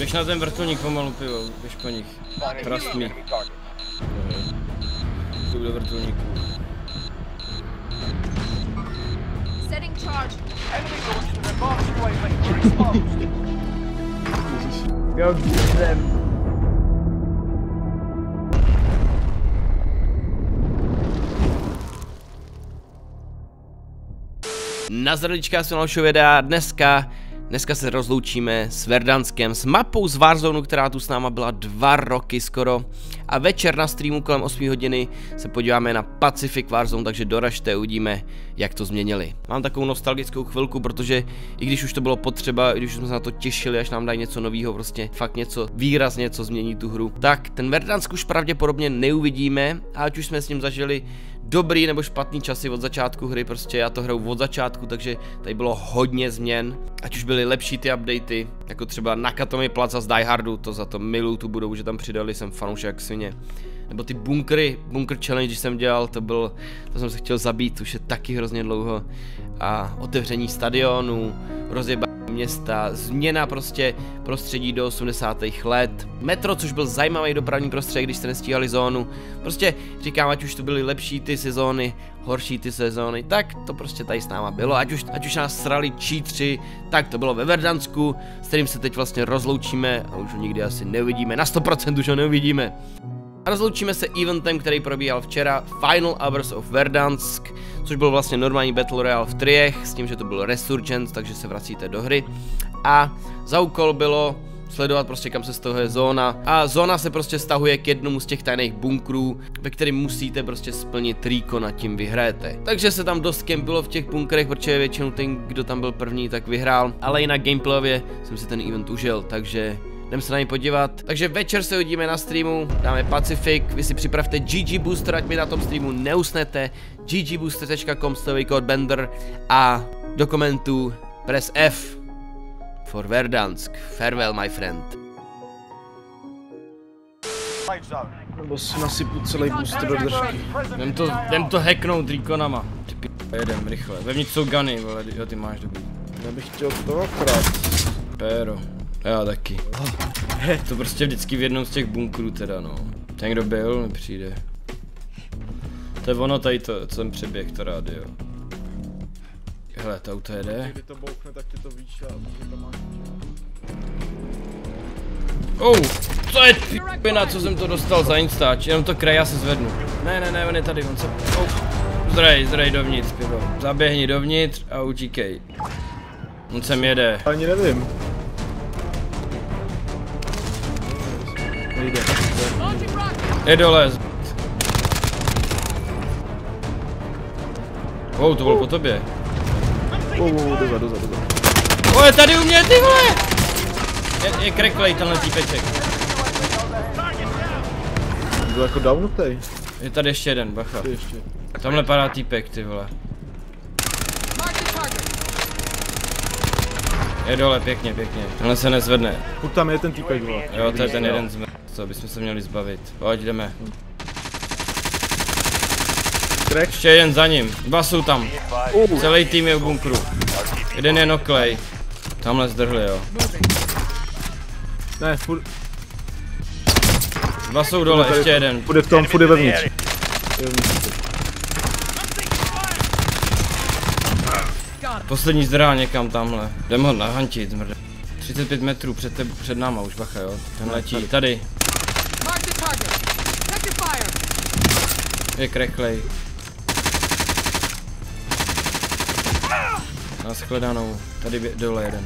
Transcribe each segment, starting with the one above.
Běž na ten vrtulník pomalu pivo, běž po nich. Trust me. Jdu do vrtulníku. Setting charge. Jsem. Na zdravíčka jsem dalšího videa dneska Dneska se rozloučíme s Verdanskem, s mapou z Warzone, která tu s náma byla dva roky skoro. A večer na streamu kolem 8 hodiny se podíváme na Pacific Warzone, takže doražte, uvidíme, jak to změnili. Mám takovou nostalgickou chvilku, protože i když už to bylo potřeba, i když jsme se na to těšili, až nám dají něco nového, prostě fakt něco výrazně, co změní tu hru, tak ten Verdansk už pravděpodobně neuvidíme, ať už jsme s ním zažili dobrý nebo špatný časy od začátku hry, prostě já to hraju od začátku, takže tady bylo hodně změn, ať už byly lepší ty updaty, jako třeba Nakatomi Plaza z Die Hardu, to za to miluju tu budou, že tam přidali, jsem fanoušek jak svině. Nebo ty bunkry, bunker challenge, když jsem dělal, to byl, to jsem se chtěl zabít, už je taky hrozně dlouho. A otevření stadionu, rozjeba města, změna prostě prostředí do 80. let, metro, což byl zajímavý dopravní prostředí, když jste nestíhali zónu, prostě říkám, ať už to byly lepší ty sezóny, horší ty sezóny, tak to prostě tady s náma bylo, ať už, ať už nás srali čítři, tak to bylo ve Verdansku, s kterým se teď vlastně rozloučíme a už ho nikdy asi neuvidíme, na 100% už ho neuvidíme. A rozloučíme se eventem, který probíhal včera, Final Hours of Verdansk, což byl vlastně normální Battle Royale v triech, s tím, že to byl Resurgence, takže se vracíte do hry. A za úkol bylo sledovat prostě kam se stahuje zóna a zóna se prostě stahuje k jednomu z těch tajných bunkrů, ve kterém musíte prostě splnit rýko a tím vyhrajete. Takže se tam dost bylo v těch bunkrech, protože většinou ten, kdo tam byl první, tak vyhrál, ale jinak gameplayově jsem si ten event užil, takže jdem se na něj podívat. Takže večer se uvidíme na streamu, dáme Pacific, vy si připravte GG Booster, ať mi na tom streamu neusnete, ggbooster.com, stový kód Bender a do komentů press F for Verdansk. Farewell, my friend. Nebo si nasypu celý booster do držky. Jdem to, jdem to hacknout Reconama. Ty p***, jedem rychle. Vevnitř jsou guny, vole, jo, ty máš dobrý. Já bych chtěl to akorát. Péro. Já taky. He, to prostě vždycky v jednom z těch bunkrů teda no. Ten kdo byl, mi přijde. To je ono tady to, co jsem přeběh, to rádio. Hele, to auto jede. Když to bouchne, tak ti to víš a že to máš. Oh, co je p***na, co jsem to dostal za instač, jenom to kraj, já se zvednu. Ne, ne, ne, on je tady, on se... Oh. Zdrej, zdrej dovnitř, pivo. Zaběhni dovnitř a utíkej. On sem jede. Ani nevím. Nejde. Je dole. Wow, to bylo po tobě. Oh, oh, dozadu, dozadu, dozadu. O, je tady u mě, ty vole! Je, je kreklej tenhle týpeček. Byl jako downutej. Je tady ještě jeden, bacha. Ty ještě. Tamhle padá týpek, ty vole. Je dole, pěkně, pěkně. Tenhle se nezvedne. Furt tam je ten týpek, vole. Jo, to je ten jeden z co bychom se měli zbavit. Pojď, jdeme. Crack. Ještě jeden za ním. Dva jsou tam. Uh, Celý tým je v bunkru. Jeden je noklej. Tamhle zdrhli, jo. ne, furt, Dva jsou dole, ještě jeden. je v tom, je vevnitř. Poslední zdrhá někam tamhle. Jdem ho nahantit, zmrde. 35 metrů před, teb, před náma už, bacha, jo. Ten letí, tady. Fire. Je kreklej. Na shledanou. Tady dole jeden.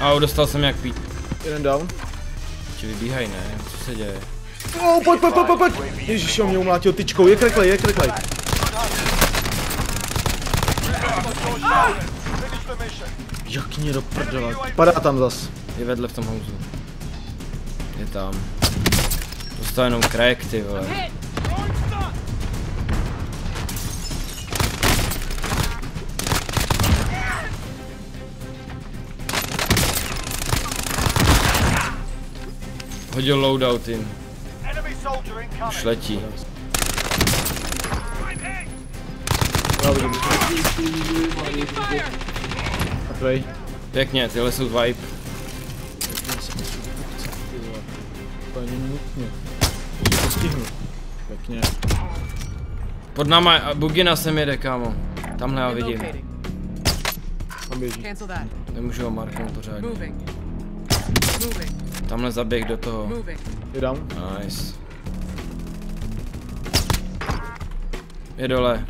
Au, dostal jsem jak pít. Jeden down. Či vybíhaj, ne? Co se děje? Oh, pojď, pojď, pojď, pojď, pojď. Ježiš, on mě umlátil tyčkou, je kreklej, je kreklej. Jak mě do prdele. Padá tam zas. Je vedle v tom houzu. Je tam. Dostal jenom crack, ty vole. Hodil loadout jim. Už letí. Pěkně, tyhle jsou vibe. To nutně. Pěkně. Pod náma, a Bugina sem jede, kámo. Tamhle já vidím. Tam běží. Nemůžu ho marknout pořádně. Moving. Moving. Tamhle zaběh do toho. Je down. Nice. Je dole.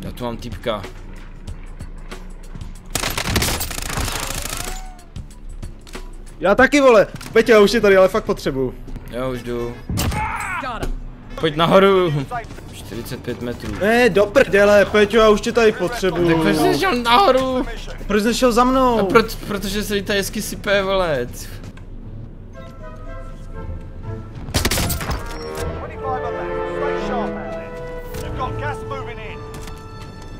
Já tu mám týpka. Já taky vole. Peťo, já už je tady, ale fakt potřebuju. Já už jdu. Pojď nahoru. 45 metrů. Ne, do prdele, Peťo, já už tě tady potřebuju. Tak proč jsi šel nahoru? Proč jsi šel za mnou? A pro, protože se jí ta jesky sype, vole. 25 are left. Stay sharp out there. You've got gas moving in.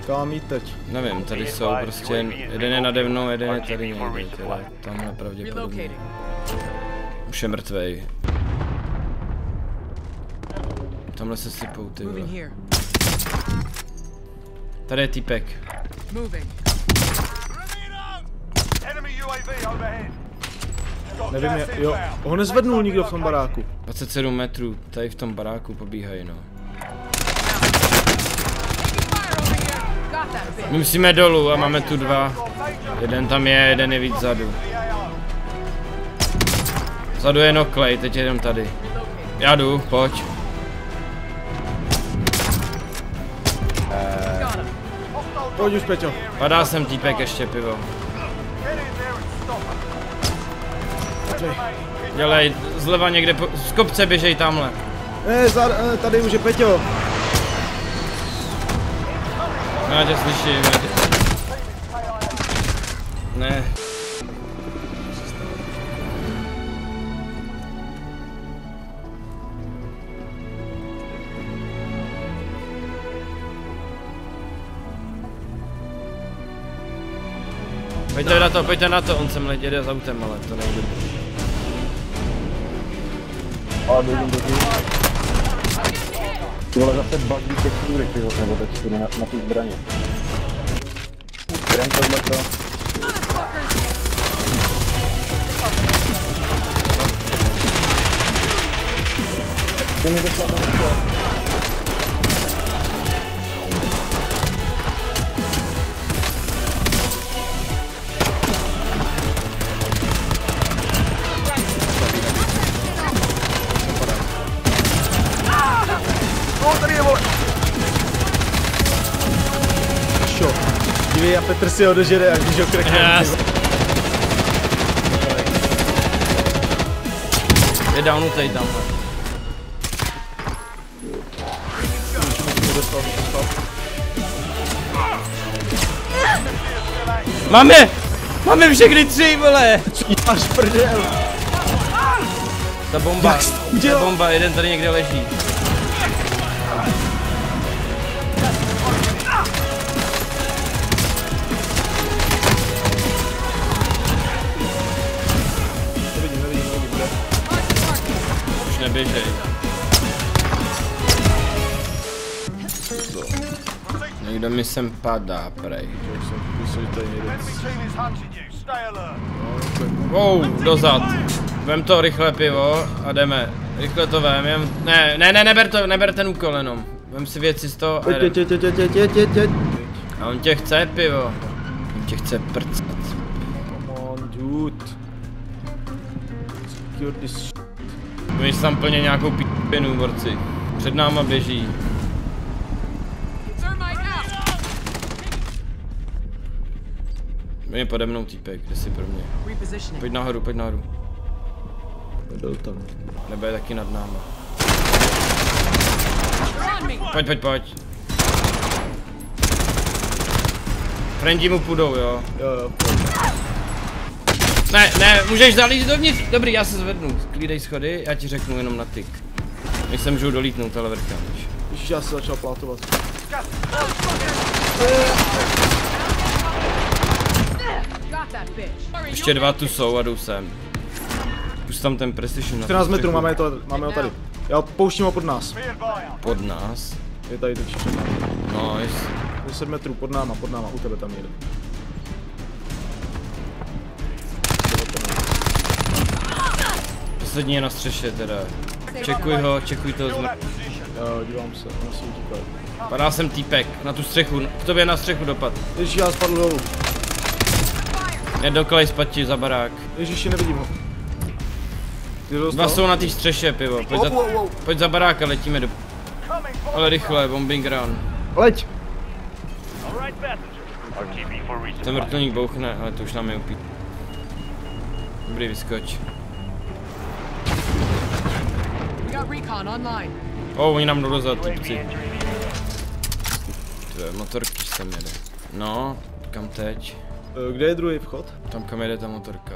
Kam jít teď? Nevím, tady jsou prostě, jeden je nade mnou, jeden je tady někde, teda, tamhle pravděpodobně. Už je mrtvej. Tamhle se sypou ty vole. Tady je týpek. Nevím, je, jo, ho nezvednul nikdo v tom baráku. 27 metrů, tady v tom baráku pobíhají no. My musíme dolů a máme tu dva. Jeden tam je, jeden je víc zadu. Zadu je noklej, teď je jenom tady. Já jdu, pojď. Pojď už, Peťo. Padá sem týpek ještě pivo. Dělej, zleva někde, po, z kopce běžej tamhle. Ne, za, eh, tady už je Peťo. No, já tě slyším, já tě... Ne. Pojďte na to, pojďte na to, on sem jede s autem, ale to nejde. Vole zase bazí textury, ty vole, nebo textury na, na ty zbraně. Zbraň tohle to. Ty mi došla tam Petr si ho dožere, až když ho krekne. Yes. Je downutej dostal. Máme! Máme všechny tři, vole! Máš prdel. Ta bomba, Jak ta bomba, jeden tady někde leží. Neběžej. Někdo mi sem padá, prej. Wow, dozad. Vem to rychle pivo a jdeme. Rychle to vem, jen... Ne, ne, ne, neber to, neber ten úkol jenom. Vem si věci z toho a jdem. A on tě chce pivo. On tě chce prcat. Come on, dude. Secure this Víš tam plně nějakou pípinu, borci. Před náma běží. Je pode mnou týpek, kde jsi pro mě. Pojď nahoru, pojď nahoru. Byl tam. Nebo je taky nad náma. Pojď, pojď, pojď. Frendi mu půjdou, jo. Jo, jo. Ne, ne, můžeš zalít dovnitř. Dobrý, já se zvednu. Klídej schody, já ti řeknu jenom na tyk. My se můžou dolítnout, ale vrkám. Ježiš, já se začal plátovat. Ještě dva tu jsou a jdou sem. Už tam ten precision na 14 tu metrů, máme, to, máme ho tady. Já pouštím ho pod nás. Pod nás. Je tady teď všechno. Nice. 10 metrů pod náma, pod náma, u tebe tam jede. Poslední je na střeše teda. Čekuj ho, čekuj toho zmrt. Jo, dívám se, on si utíkal. Padá jsem týpek na tu střechu, k tobě na střechu dopad. Ježíš, já spadl dolů. Je dokolej spati za barák. Ježíši, nevidím ho. Dva jsou na té střeše, pivo. Pojď za, pojď za barák a letíme do... Ale rychle, bombing run. Leď! Ten vrtulník bouchne, ale to už nám je upí. Dobrý, vyskoč. O, oh, oni nám jdou UAV typci. Tvé motorky sem jede. No, kam teď? Eh, Kde je druhý vchod? Tam kam jede ta motorka.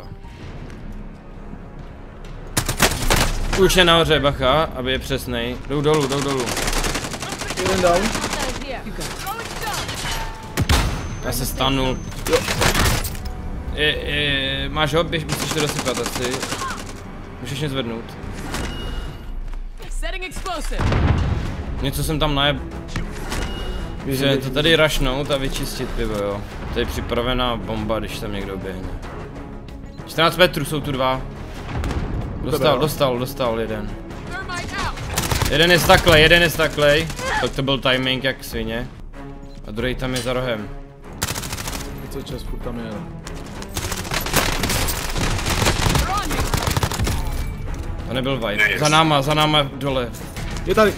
Už je nahoře, bacha, aby je přesnej. Jdou dolů, jdou dolů. Jeden down. Já se stanul. Je, je, máš ho, běž, musíš to dosypat asi. Můžeš mě zvednout. Něco jsem tam najeb... Že to tady rašnout a vyčistit pivo, jo. To je připravená bomba, když tam někdo běhne. 14 metrů jsou tu dva. Dostal, dostal, dostal jeden. Jeden je staklej, jeden je staklej. Tak to byl timing jak svině. A druhý tam je za rohem. Co čas tam je. To nebyl vibe. Za náma, za náma dole. Je tady!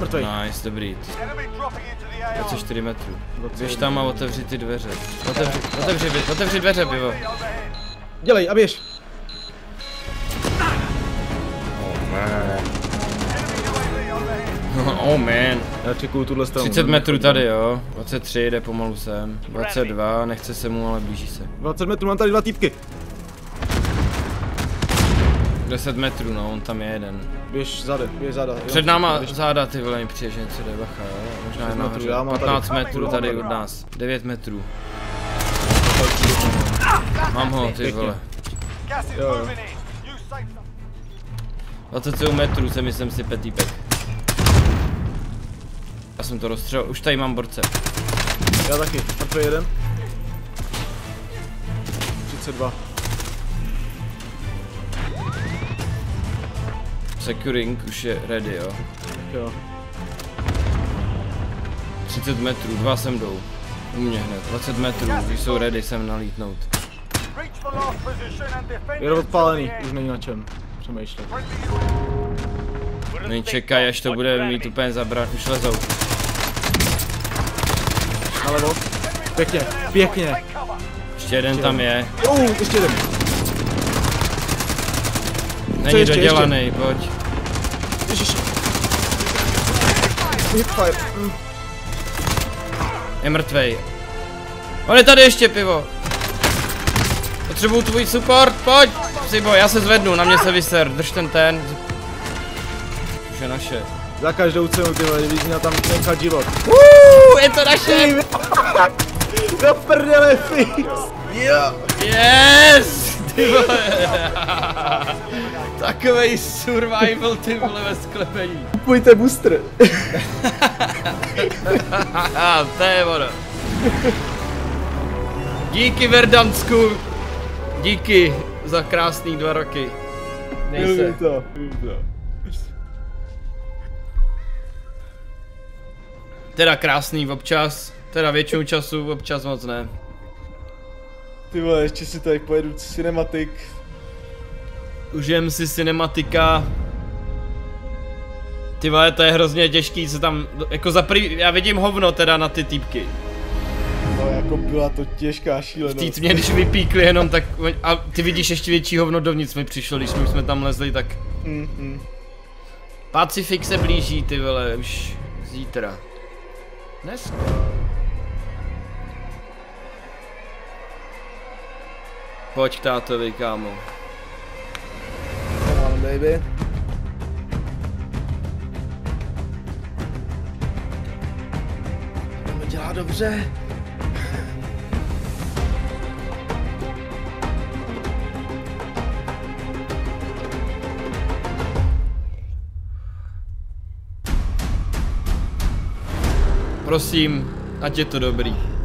Mrtvej. Nice, dobrý. Enemy dropping into the AR. 24 metrů. Běž tam a otevři ty dveře. Otevři, otevři, otevři, otevři dveře, pivo. Dělej a běž! Enemy UAV overhead. oh man. Já čekuju tuhle stranu. 30 metrů tady, jo. 23 jde pomalu sem. 22, nechce se mu, ale blíží se. 20 metrů, mám tady dva týpky. 10 metrů, no, on tam je jeden. Běž zade, běž zada. Před náma záda ty vole mi přijde, že něco jde, bacha, jo. Možná je 10 metrů, nahoře. já mám tady- 15 metrů tady od nás. 9 metrů. Mám ho, ty vole. Zone. 27 metrů se myslím si petýpek. Já jsem to rozstřel, už tady mám borce. Já taky, mrtvý jeden. 32. Securing už je ready, jo. Jo. 30 metrů, dva sem jdou. U mě hned, 20 metrů, když jsou ready sem nalítnout. Je odpálený, už není na čem přemýšlet. No thick čekaj, až to bude mít úplně zabrat, už lezou. Nalevo. Pěkně, pěkně. Cover. Ještě jeden tam je. Uh, ještě jeden. Není ještě, dodělaný, pojď. Ježiš. Hipfire. Mm. Je mrtvej. On je tady ještě pivo. Potřebuju tvůj support, pojď! Sibo, já se zvednu, na mě se vyser, drž ten ten. Už je naše. Za každou cenu ty vole, kdybych měl tam nechat život. Uuu, je to naše! Do prdele, fix. Jo. Yes! Ty vole. Takovej survival ty vole ve sklepení. Kupujte booster. To je ono. Díky Verdansku. Díky za krásný dva roky. Dej se. Vím to, vím to. Teda krásný občas, teda většinu času, občas moc ne. Ty vole, ještě si tady pojedu cinematik. Užijem si cinematika. Ty vole, to je hrozně těžký se tam, jako za prý, já vidím hovno teda na ty týpky. No jako byla to těžká šílenost. Týc mě, když vypíkli jenom tak, a ty vidíš ještě větší hovno dovnitř mi přišlo, když my jsme tam lezli, tak Mm, mm. Pacifik se blíží, ty vole, už zítra. Dnes? Pojď k tátovi, kámo. Come on, baby. To dělá dobře. Prosím, Ať je to dobrý.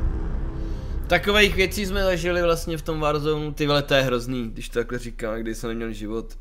Takových věcí jsme zažili vlastně v tom Warzone, ty vole, to je hrozný, když to takhle říkám, když jsem neměl život.